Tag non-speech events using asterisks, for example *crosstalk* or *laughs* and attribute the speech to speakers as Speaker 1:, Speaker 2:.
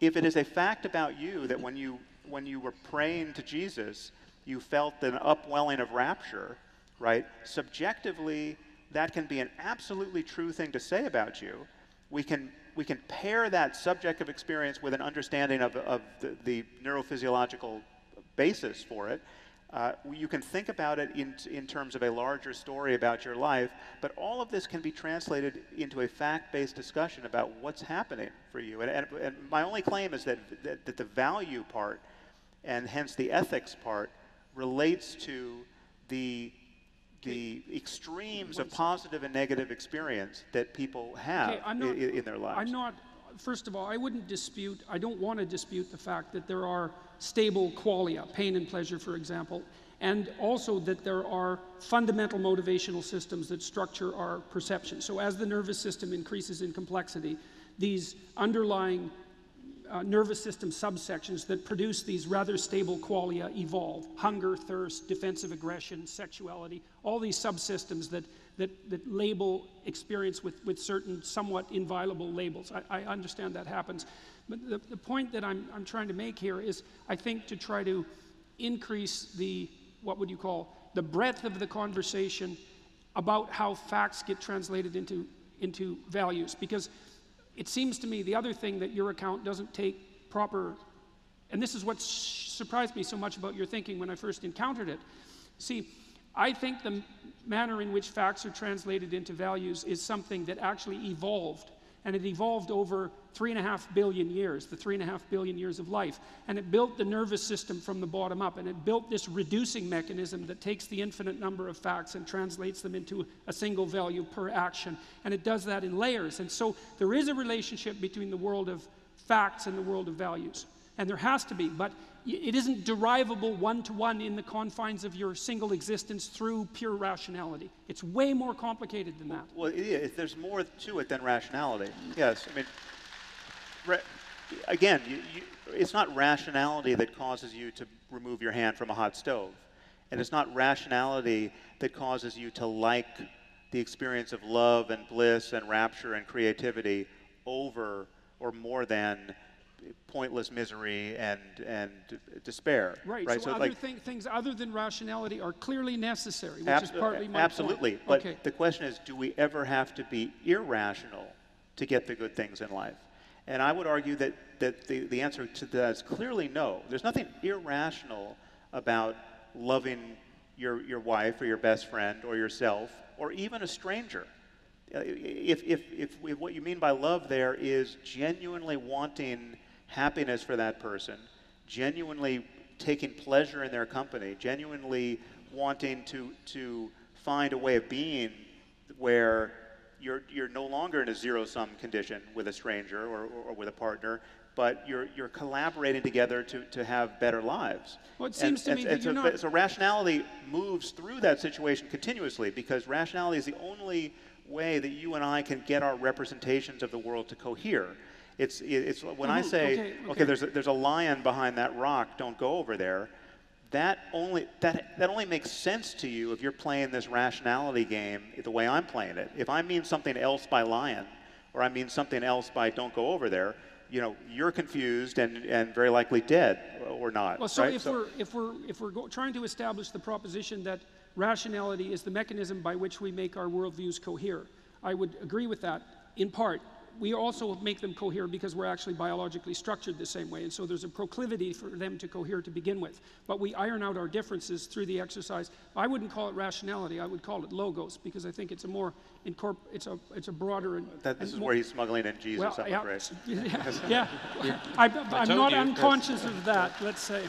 Speaker 1: if it is a fact about you that when you when you were praying to Jesus, you felt an upwelling of rapture, right? Subjectively, that can be an absolutely true thing to say about you. We can we can pair that subjective experience with an understanding of, of the, the neurophysiological basis for it. Uh, you can think about it in, in terms of a larger story about your life, but all of this can be translated into a fact based discussion about what's happening for you. And, and, and my only claim is that, that, that the value part, and hence the ethics part, relates to the the extremes of positive and negative experience that people have
Speaker 2: Okay, not-
Speaker 1: in, in their lives.
Speaker 2: I'm not, first of all, I wouldn't dispute, I don't want to dispute the fact that there are stable qualia, pain and pleasure, for example, and also that there are fundamental motivational systems that structure our perception. So as the nervous system increases in complexity, these underlying uh, nervous system subsections that produce these rather stable qualia evolve hunger, thirst, defensive aggression, sexuality, all these subsystems that, that, that label experience with, with certain somewhat inviolable labels. I, I understand that happens. But the, the point that I'm, I'm trying to make here is I think to try to increase the, what would you call, the breadth of the conversation about how facts get translated into, into values. Because it seems to me the other thing that your account doesn't take proper, and this is what surprised me so much about your thinking when I first encountered it. See, I think the manner in which facts are translated into values is something that actually evolved. And it evolved over three and a half billion years, the three and a half billion years of life. And it built the nervous system from the bottom up. And it built this reducing mechanism that takes the infinite number of facts and translates them into a single value per action. And it does that in layers. And so there is a relationship between the world of facts and the world of values. And there has to be. But it isn't derivable one to one in the confines of your single existence through pure rationality. It's way more complicated than that.
Speaker 1: Well, yeah, there's more to it than rationality. Yes, I mean, ra- again, you, you, it's not rationality that causes you to remove your hand from a hot stove, and it's not rationality that causes you to like the experience of love and bliss and rapture and creativity over or more than pointless misery and and despair.
Speaker 2: Right. so, other
Speaker 1: like,
Speaker 2: thing, things other than rationality are clearly necessary, which is partly my
Speaker 1: Absolutely.
Speaker 2: point.
Speaker 1: But
Speaker 2: okay.
Speaker 1: the question is, do we ever have to be irrational to get the good things in life? And I would argue that, that the, the answer to that is clearly no. There's nothing irrational about loving your, your wife or your best friend or yourself or even a stranger. Uh, If, if, if, we, what you mean by love there is genuinely wanting happiness for that person, genuinely taking pleasure in their company, genuinely wanting to, to find a way of being where you're, you're no longer in a zero sum condition with a stranger or, or, or with a partner, but you're, you're collaborating together to, to have better lives.
Speaker 2: Well, it seems to me that
Speaker 1: so,
Speaker 2: you're not-
Speaker 1: so rationality moves through that situation continuously because rationality is the only way that you and I can get our representations of the world to cohere. It's, it's when I
Speaker 2: Mhm,
Speaker 1: say,
Speaker 2: okay,
Speaker 1: okay,
Speaker 2: okay.
Speaker 1: there's, a, there's a lion behind that rock, don't go over there. That only, that, that only makes sense to you if you're playing this rationality game the way I'm playing it. If I mean something else by lion, or I mean something else by don't go over there, you know, you're confused and, and very likely dead or not.
Speaker 2: Well, so
Speaker 1: right?
Speaker 2: if we're if we're if we're go- trying to establish the proposition that rationality is the mechanism by which we make our worldviews cohere, I would agree with that in part. We also make them cohere because we're actually biologically structured the same way, and so there's a proclivity for them to cohere to begin with. But we iron out our differences through the exercise. I wouldn't call it rationality; I would call it logos because I think it's a more incorp- it's a it's a broader and
Speaker 1: that, this
Speaker 2: and
Speaker 1: is
Speaker 2: more-
Speaker 1: where he's smuggling in Jesus,
Speaker 2: well,
Speaker 1: I'm
Speaker 2: yeah,
Speaker 1: afraid. *laughs*
Speaker 2: yeah, yeah. *laughs* I, I'm not
Speaker 3: you.
Speaker 2: unconscious of that. Let's say.